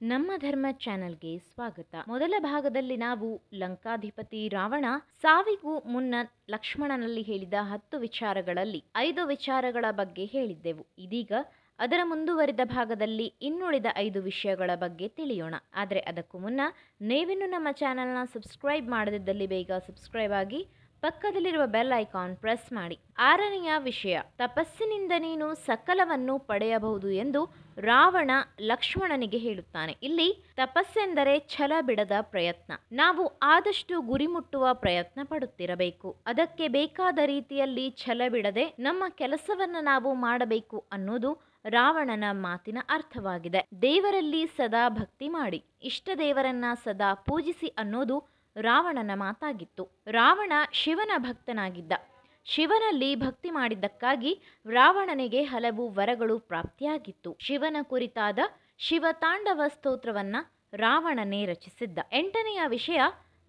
ನಮ್ಮ ಧರ್ಮ ಚಾನೆಲ್ಗೆ ಸ್ವಾಗತ. ಮೊದಲ ಭಾಗದಲ್ಲಿ ನಾವು ಲಂಕಾಧಿಪತಿ ರಾವಣ, ಸಾವಿಗೂ ಮುನ್ನ ಲಕ್ಷ್ಮಣನಲ್ಲಿ ಹೇಳಿದ ಹತ್ತು ವಿಚಾರಗಳಲ್ಲಿ ಐದು ವಿಚಾರಗಳ ಬಗ್ಗೆ ಹೇಳಿದ್ದೆವು. ಇದೀಗ ಅದರ ಮುಂದುವರಿದ ಭಾಗದಲ್ಲಿ ಇನ್ನುಳಿದ ಐದು ವಿಷಯಗಳ ಬಗ್ಗೆ ತಿಳಿಯೋಣ. ಆದರೆ ಅದಕ್ಕೂ ಮುನ್ನ, ನೀವಿನ್ನು ನಮ್ಮ ಚಾನೆಲ್ನ ಸಬ್ಸ್ಕ್ರೈಬ್ ಮಾಡದಿದ್ದಲ್ಲಿ ಬೇಗ ಸಬ್ಸ್ಕ್ರೈಬ್ ಆಗಿ ಪಕ್ಕದಲ್ಲಿರುವ ಬೆಲ್ ಐಕಾನ್ ಪ್ರೆಸ್ ಮಾಡಿ. ಆರನೆಯ ವಿಷಯ, ತಪಸ್ಸಿನಿಂದ ನೀನು ಸಕಲವನ್ನು ಪಡೆಯಬಹುದು ಎಂದು ರಾವಣ ಲಕ್ಷ್ಮಣನಿಗೆ ಹೇಳುತ್ತಾನೆ. ಇಲ್ಲಿ ತಪಸ್ಸೆಂದರೆ ಛಲ ಬಿಡದ ಪ್ರಯತ್ನ. ನಾವು ಆದಷ್ಟು ಗುರಿ ಮುಟ್ಟುವ ಪ್ರಯತ್ನ ಪಡುತ್ತಿರಬೇಕು. ಅದಕ್ಕೆ ಬೇಕಾದ ರೀತಿಯಲ್ಲಿ ಛಲ ಬಿಡದೆ ನಮ್ಮ ಕೆಲಸವನ್ನ ನಾವು ಮಾಡಬೇಕು ಅನ್ನೋದು ರಾವಣನ ಮಾತಿನ ಅರ್ಥವಾಗಿದೆ. ದೇವರಲ್ಲಿ ಸದಾ ಭಕ್ತಿ ಮಾಡಿ. ಇಷ್ಟ ದೇವರನ್ನ ಸದಾ ಪೂಜಿಸಿ ಅನ್ನೋದು ರಾವಣನ ಮಾತಾಗಿತ್ತು. ರಾವಣ ಶಿವನ ಭಕ್ತನಾಗಿದ್ದ. ಶಿವನಲ್ಲಿ ಭಕ್ತಿ ಮಾಡಿದ್ದಕ್ಕಾಗಿ ರಾವಣನಿಗೆ ಹಲವು ವರಗಳು ಪ್ರಾಪ್ತಿಯಾಗಿತ್ತು. ಶಿವನ ಕುರಿತಾದ ಶಿವತಾಂಡವ ಸ್ತೋತ್ರವನ್ನ ರಾವಣನೇ ರಚಿಸಿದ್ದ. ಎಂಟನೆಯ ವಿಷಯ,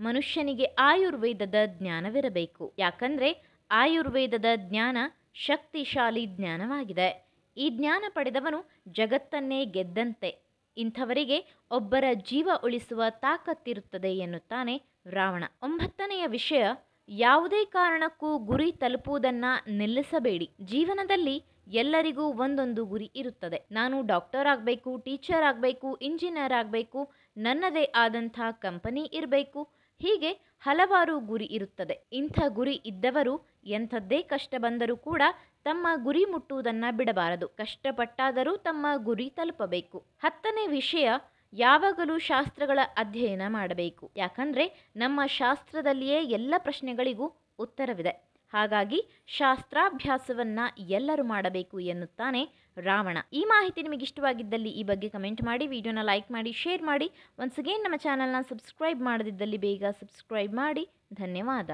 ಮನುಷ್ಯನಿಗೆ ಆಯುರ್ವೇದದ ಜ್ಞಾನವಿರಬೇಕು. ಯಾಕಂದ್ರೆ ಆಯುರ್ವೇದದ ಜ್ಞಾನ ಶಕ್ತಿಶಾಲಿ ಜ್ಞಾನವಾಗಿದೆ. ಈ ಜ್ಞಾನ ಪಡೆದವನು ಜಗತ್ತನ್ನೇ ಗೆದ್ದಂತೆ. ಇಂಥವರಿಗೆ ಒಬ್ಬರ ಜೀವ ಉಳಿಸುವ ತಾಕತ್ತಿರುತ್ತದೆ ಎನ್ನುತ್ತಾನೆ ರಾವಣ. ಒಂಬತ್ತನೆಯ ವಿಷಯ, ಯಾವುದೇ ಕಾರಣಕ್ಕೂ ಗುರಿ ತಲುಪುವುದನ್ನ ನಿಲ್ಲಿಸಬೇಡಿ. ಜೀವನದಲ್ಲಿ ಎಲ್ಲರಿಗೂ ಒಂದೊಂದು ಗುರಿ ಇರುತ್ತದೆ. ನಾನು ಡಾಕ್ಟರ್ ಆಗಬೇಕು, ಟೀಚರ್ ಆಗಬೇಕು, ಇಂಜಿನಿಯರ್ ಆಗಬೇಕು, ನನ್ನದೇ ಆದಂಥ ಕಂಪನಿ ಇರಬೇಕು. ಹೀಗೆ ಹಲವಾರು ಗುರಿ ಇರುತ್ತದೆ. ಇಂಥ ಗುರಿ ಇದ್ದವರು ಎಂಥದ್ದೇ ಕಷ್ಟ ಬಂದರೂ ಕೂಡ ತಮ್ಮ ಗುರಿ ಮುಟ್ಟುವುದನ್ನು ಬಿಡಬಾರದು. ಕಷ್ಟಪಟ್ಟಾದರೂ ತಮ್ಮ ಗುರಿ ತಲುಪಬೇಕು. ಹತ್ತನೇ ವಿಷಯ ಯಾವಾಗಲೂ ಶಾಸ್ತ್ರಗಳ ಅಧ್ಯಯನ ಮಾಡಬೇಕು. ಯಾಕಂದರೆ ನಮ್ಮ ಶಾಸ್ತ್ರದಲ್ಲಿಯೇ ಎಲ್ಲ ಪ್ರಶ್ನೆಗಳಿಗೂ ಉತ್ತರವಿದೆ. ಹಾಗಾಗಿ ಶಾಸ್ತ್ರಾಭ್ಯಾಸವನ್ನು ಎಲ್ಲರೂ ಮಾಡಬೇಕು ಎನ್ನುತ್ತಾನೆ ರಾವಣ. ಈ ಮಾಹಿತಿ ನಿಮಗೆ ಇಷ್ಟವಾಗಿದ್ದಲ್ಲಿ ಈ ಬಗ್ಗೆ ಕಮೆಂಟ್ ಮಾಡಿ, ವಿಡಿಯೋನ ಲೈಕ್ ಮಾಡಿ, ಶೇರ್ ಮಾಡಿ. ಒನ್ಸ್ ಅಗೇನ್ ನಮ್ಮ ಚಾನಲ್ನ ಸಬ್ಸ್ಕ್ರೈಬ್ ಮಾಡದಿದ್ದಲ್ಲಿ ಬೇಗ ಸಬ್ಸ್ಕ್ರೈಬ್ ಮಾಡಿ. ಧನ್ಯವಾದ.